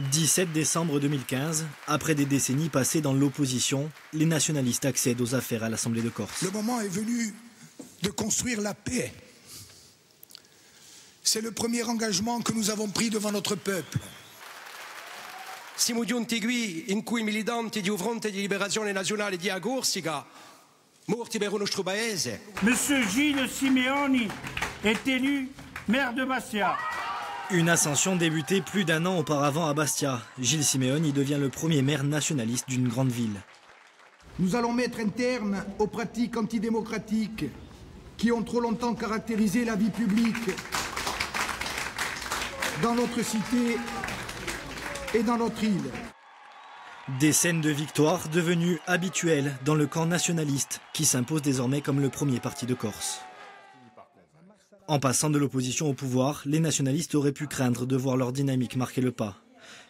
17 décembre 2015, après des décennies passées dans l'opposition, les nationalistes accèdent aux affaires à l'Assemblée de Corse. Le moment est venu de construire la paix. C'est le premier engagement que nous avons pris devant notre peuple. Siamo giunti qui in cui i militanti di un fronte di liberazione nazionale di Agorsica, morti per il nostro paese. Monsieur Gilles Simeoni est élu maire de Bastia. Une ascension débutée plus d'un an auparavant à Bastia. Gilles Simeoni devient le premier maire nationaliste d'une grande ville. Nous allons mettre un terme aux pratiques antidémocratiques qui ont trop longtemps caractérisé la vie publique dans notre cité et dans notre île. Des scènes de victoire devenues habituelles dans le camp nationaliste qui s'impose désormais comme le premier parti de Corse. En passant de l'opposition au pouvoir, les nationalistes auraient pu craindre de voir leur dynamique marquer le pas.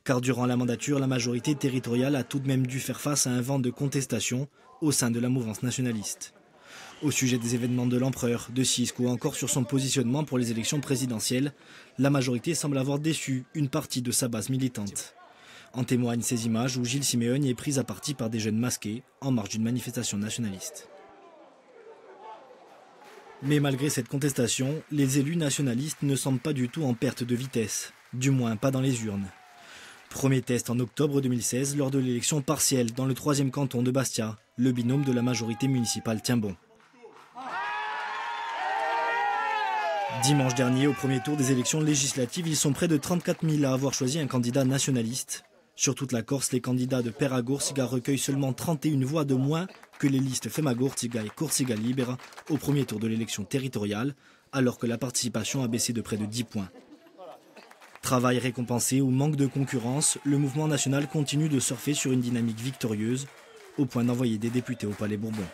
Car durant la mandature, la majorité territoriale a tout de même dû faire face à un vent de contestation au sein de la mouvance nationaliste. Au sujet des événements de l'empereur, de Cisco ou encore sur son positionnement pour les élections présidentielles, la majorité semble avoir déçu une partie de sa base militante. En témoignent ces images où Gilles Simeone est pris à partie par des jeunes masqués en marge d'une manifestation nationaliste. Mais malgré cette contestation, les élus nationalistes ne semblent pas du tout en perte de vitesse, du moins pas dans les urnes. Premier test en octobre 2016 lors de l'élection partielle dans le troisième canton de Bastia, le binôme de la majorité municipale tient bon. Dimanche dernier, au premier tour des élections législatives, ils sont près de 34 000 à avoir choisi un candidat nationaliste. Sur toute la Corse, les candidats de Peragoursiga recueillent seulement 31 voix de moins que les listes Femagursiga et Corsiga Libera au premier tour de l'élection territoriale, alors que la participation a baissé de près de 10 points. Travail récompensé ou manque de concurrence, le mouvement national continue de surfer sur une dynamique victorieuse, au point d'envoyer des députés au Palais Bourbon.